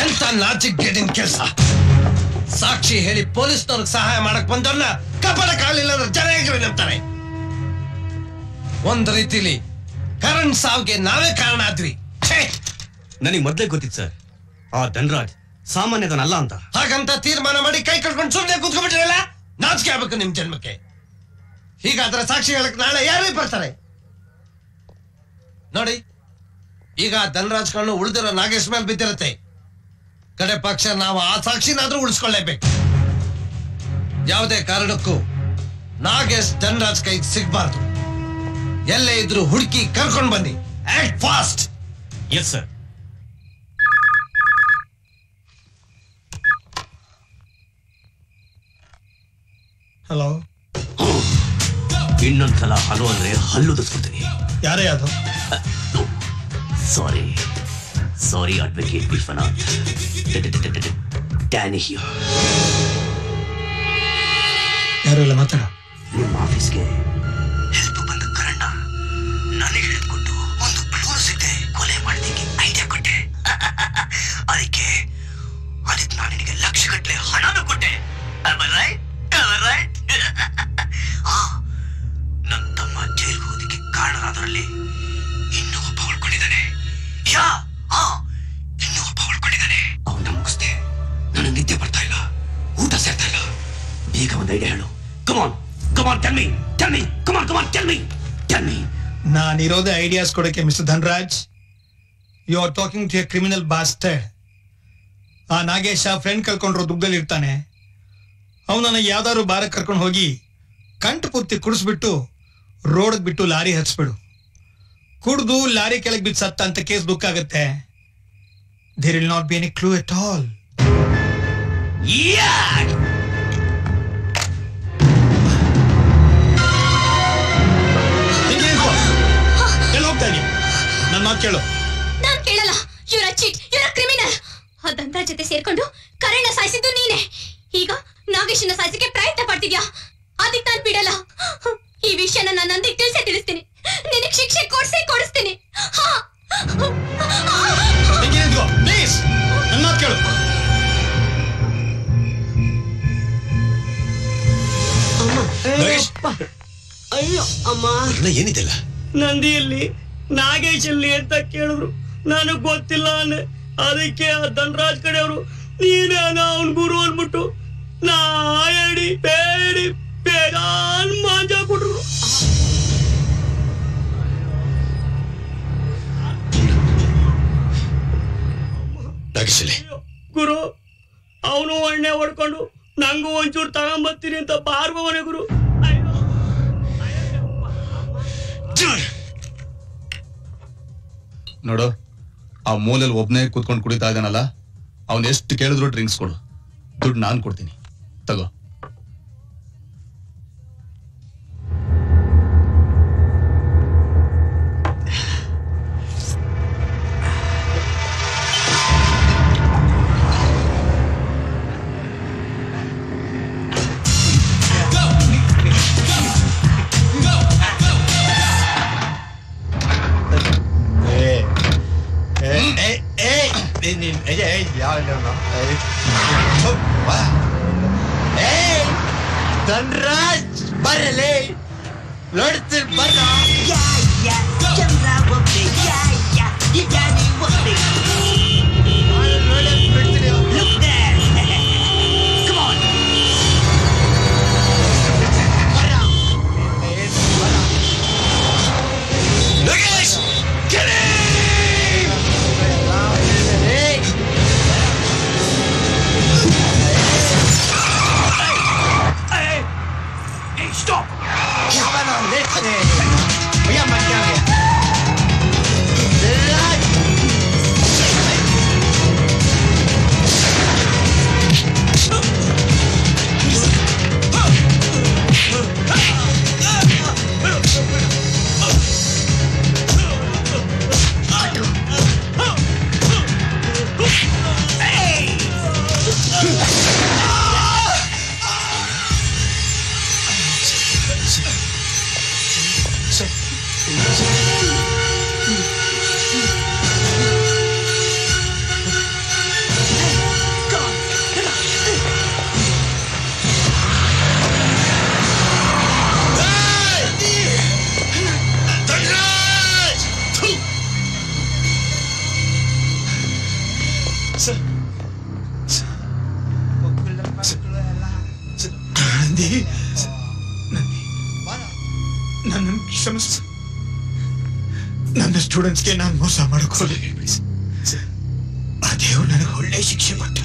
ಎಂತ ಲಾಜಿಕ್ ಗೆಡಿನ ಕೆಲಸ? ಸಾಕ್ಷಿ ಹೇಳಿ ಪೊಲೀಸ್ನವ್ರಿಗೆ ಸಹಾಯ ಮಾಡಕ್ ಬಂದವ್ರನ್ನ ಕಪಡ ಅಂದ್ರೆ ಜನ ಹೇಗ್ರಿ ನಂಬ್ತಾರೆ ಒಂದ್ ರೀತಿಲಿ ಕರಣ್ ಸಾವ್ಗೆ ನಾವೇ ಕಾರಣ ಆದ್ವಿ! ನನಗೆ ಮೊದ್ಲೇ ಗೊತ್ತಿತ್ತು ಸರ್. ಆ ಧನರಾಜ್ ಸಾಮಾನ್ಯದನಲ್ಲ ಅಂತ. ಹಾಗಂತ ತೀರ್ಮಾನ ಮಾಡಿ ಕೈ ಕಟ್ಕೊಂಡು ಸುಮ್ಮನೆ ಕೂತ್ಕೊಂಡ್ಬಿಟ್ರಲ್ಲ? ನಾಚಿಕೆ ಆಗ್ಬೇಕು ನಿಮ್ ಜನ್ಮಕ್ಕೆ. ಹೀಗಾದ್ರೆ ಸಾಕ್ಷಿ ಹೇಳಕ್ ನಾಳೆ ಯಾರೇ ಬರ್ತಾರೆ? ನೋಡಿ ಈಗ ಧನರಾಜ್ ಕಣ್ಣು ಉಳಿದಿರೋ ನಾಗೇಶ್ ಮೇಲೆ ಬಿದ್ದಿರುತ್ತೆ. ಕಡೆ ಪಕ್ಷ ನಾವು ಆ ಸಾಕ್ಷಿನಾದ್ರೂ ಉಳಿಸ್ಕೊಳ್ಳೇಬೇಕು. ಯಾವುದೇ ಕಾರಣಕ್ಕೂ ನಾಗೇಶ್ ಧನರಾಜ್ ಕೈಗೆ ಸಿಗಬಾರ್ದು. ಎಲ್ಲೇ ಇದ್ರು ಹುಡುಕಿ ಕರ್ಕೊಂಡು ಬನ್ನಿ. Act fast. Yes sir hello ಇನ್ನೊಂದ್ಸಲ ಹಲೋ ಅಂದ್ರೆ ಹಲ್ಲುದಿಸ್ಬಿಡ್ತೀನಿ ಯಾರೇ ಅದು? Sorry sorry Advocate Vishwanath Danny here ಯಾರು ಎಲ್ಲ ಮಾತಾಡ? ನಿಮ್ಮ ಆಫೀಸ್ಗೆ ಹೆಲ್ಪ್ ಬಂದ ಕರಣ್ಣ ನನಗೆ ಹೇಳ್ಕೊಟ್ಟು ಒಂದು ಕ್ಲೂ ಸಿಗದೆ ಕೊಲೆ ಮಾಡೋದಕ್ಕೆ ಐಡಿಯಾ ಕೊಟ್ಟೆ. ಅದಕ್ಕೆ ಅದಕ್ಕೆ ನಾನು ನಿನಗೆ ಲಕ್ಷ ಗಟ್ಟಲೆ ಹಣನೂ ಕೊಟ್ಟೆ. ರೈಟ್ ರೈಟ್ ನನ್ನ ತಮ್ಮ ಜೈಲ್ಗೆ ಹೋದಕ್ಕೆ ಕಾರಣರಾದರಲ್ಲಿ ಒಂದು ಐಡಿಯಾ ಹೇಳು come on come on tell me tell me come on come on tell me tell me ನಾನಿರೋದೇ ideas ಕೊಡಕ್ಕೆ mister Dhanraj you are talking to a criminal bastard ಆ ನಾಗೇಶ ಫ್ರೆಂಡ್ ಕಳ್ಕೊಂಡ್ರು ದುಗ್ಗಲ್ಲಿ ಇರ್ತಾನೆ. ಅವನನ್ನ ಯಾವ್ದಾದ್ರು ಬಾರಕ್ಕೆ ಕರ್ಕೊಂಡು ಹೋಗಿ ಕಂಟು ಪೂರ್ತಿ ಕುಡಿಸ್ಬಿಟ್ಟು ರೋಡ್ಗೆ ಬಿಟ್ಟು ಲಾರಿ ಹಚ್ಬಿಡು ಕುಡ್ದು ಲಾರಿ ಕೆಳಗೆ ಬಿದ್ದು ಸತ್ತ ಅಂತ ಕೇಸ್ ಬುಕ್ ಆಗುತ್ತೆ. There will not be any clue at all ಕೇಳು. ನಾನ್ ಕೇಳಲ್ಲ. ಇವರ ಚೀಟ್ ಇವರ ಕ್ರಿಮಿನಲ್ ಆ ದಂತ ಜೊತೆ ಸೇರ್ಕೊಂಡು ಕರಣ ಸಾಯಿಸಿದ್ದು ನೀನೆ. ಈಗ ನಾಗೇಶನ ಸಾಯಿಸಕ್ಕೆ ಪ್ರಯತ್ನ ಪಡ್ತಿದ್ಯಾ? ಅದಕ್ಕೆ ನಾನು ಬಿಡಲ್ಲ. ಈ ವಿಷಯನ ನಾನು ನಂದಿಗೆ ತಿಳಿಸೇ ತಿಳಿಸ್ತೀನಿ. ನಿನಗೆ ಶಿಕ್ಷೆ ಕೊಡ್ಸೇ ಕೊಡಿಸ್ತೀನಿ. ಹಾ. ಪ್ಲೀಸ್ ನನ್ನ ಕೇಳು. ಅಯ್ಯೋ ಅಮ್ಮ. ಏನಿದೆಲ್ಲ ನಂದಿಯಲ್ಲಿ ನಾಗೇಶ್ ಅಲ್ಲಿ ಅಂತ ಕೇಳಿದ್ರು ನನಗ್ ಗೊತ್ತಿಲ್ಲ ಅಂದೆ ಅದಕ್ಕೆ ಆ ಧನರಾಜ್ ಕಡೆಯವರು ನೀನೇನ ಅವನ್ ಗುರು ಅಂದ್ಬಿಟ್ಟು ನಾ ಹೇಳಿ ಬೇಡಿ ಬೇಜಾನ್ ಮಾಂಜ ಕೊಟ್ರು ನಾಗೇಶಲ್ಲಿ ಗುರು ಅವನು ಎಣ್ಣೆ ಹೊಡ್ಕೊಂಡು ನಂಗೂ ಒಂಚೂರು ತಗೊಂಬರ್ತೀನಿ ಅಂತ ಬಾರ್ಬವನೆ ಗುರು ನೋಡು, ಆ ಮೂಲೆಯಲ್ಲಿ ಒಬ್ನೇ ಕೂತ್ಕೊಂಡು ಕುಡಿತಾ ಇದ್ದಾನಲ್ಲ, ಅವನ್ ಎಷ್ಟು ಕೇಳಿದ್ರು ಡ್ರಿಂಕ್ಸ್ ಕೊಡು. ದುಡ್ಡು ನಾನು ಕೊಡ್ತೀನಿ. ತಗೋ. ella, ella, no, no. ¡Ey! ¡Don Raj! ¡Bárrele! ¡Lord del barra! ¡Ya, ya! ¡Chambra, guape! ¡Ya, ya! ¡Ya, ya, guape! Nandi. ನನ್ನ ಕ್ಷಮಿಸು ನನ್ನ ಸ್ಟೂಡೆಂಟ್ಸ್ಗೆ ನಾನು ಮೋಸ ಸರ್ ಆ ದೇವ್ರು ನನಗೆ ಒಳ್ಳೆ ಶಿಕ್ಷೆ ಕೊಟ್ಟು